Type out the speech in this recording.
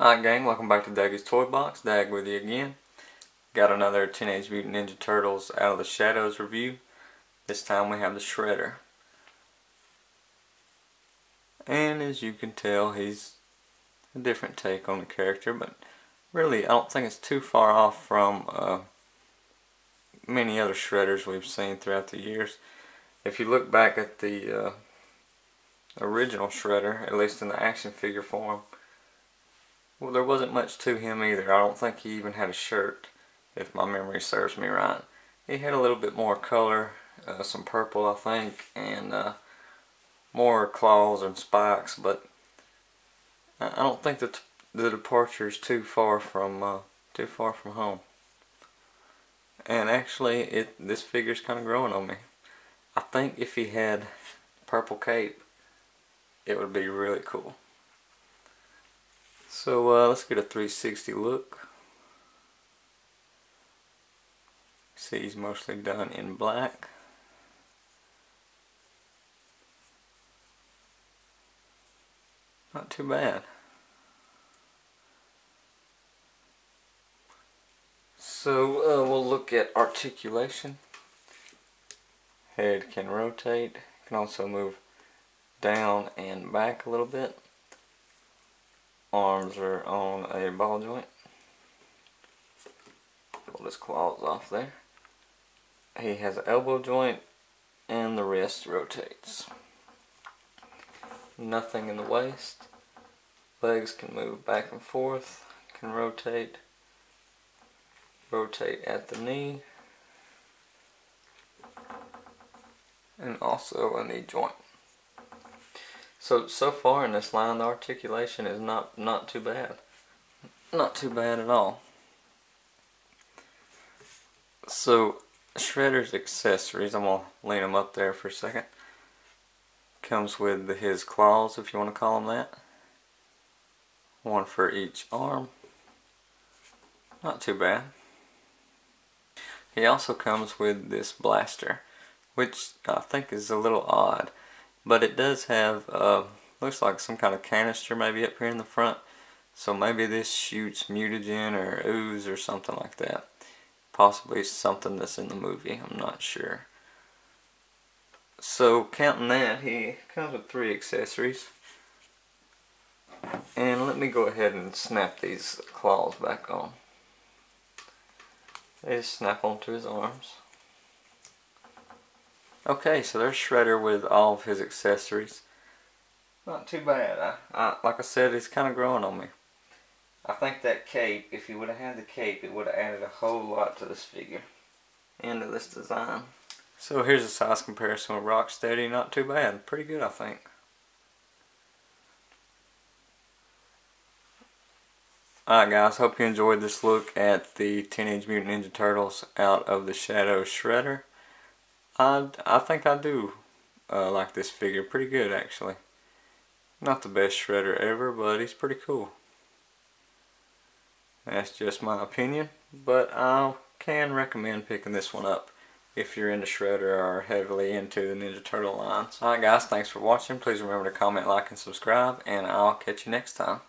Alright gang, welcome back to Daggy's Toy Box. Dag with you again. Got another Teenage Mutant Ninja Turtles Out of the Shadows review. This time we have the Shredder. And as you can tell, he's a different take on the character, but really I don't think it's too far off from uh, many other Shredders we've seen throughout the years. If you look back at the uh, original Shredder, at least in the action figure form, well, there wasn't much to him either. I don't think he even had a shirt, if my memory serves me right. He had a little bit more color, uh, some purple I think, and uh, more claws and spikes, but I don't think that the departure is too far from uh, too far from home. And actually, it this figure's kind of growing on me. I think if he had purple cape, it would be really cool. So uh, let's get a 360 look. See he's mostly done in black. Not too bad. So uh, we'll look at articulation. Head can rotate, can also move down and back a little bit arms are on a ball joint. Pull his claws off there. He has an elbow joint and the wrist rotates. Nothing in the waist. Legs can move back and forth, can rotate. Rotate at the knee. And also a knee joint. So, so far in this line, the articulation is not, not too bad. Not too bad at all. So, Shredder's accessories, I'm going to lean them up there for a second. Comes with his claws, if you want to call them that. One for each arm. Not too bad. He also comes with this blaster, which I think is a little odd. But it does have, uh, looks like some kind of canister maybe up here in the front. So maybe this shoots mutagen or ooze or something like that. Possibly something that's in the movie, I'm not sure. So counting that, he comes with three accessories. And let me go ahead and snap these claws back on. They just snap onto his arms. Okay, so there's Shredder with all of his accessories. Not too bad. I, I, like I said, it's kind of growing on me. I think that cape, if he would have had the cape, it would have added a whole lot to this figure. And to this design. So here's a size comparison with Rocksteady. Not too bad. Pretty good, I think. Alright guys, hope you enjoyed this look at the Teenage Mutant Ninja Turtles Out of the Shadow Shredder. I, I think I do uh, like this figure pretty good actually. Not the best shredder ever, but he's pretty cool. That's just my opinion, but I can recommend picking this one up if you're into Shredder or heavily into the Ninja Turtle lines. Alright guys, thanks for watching. Please remember to comment, like, and subscribe, and I'll catch you next time.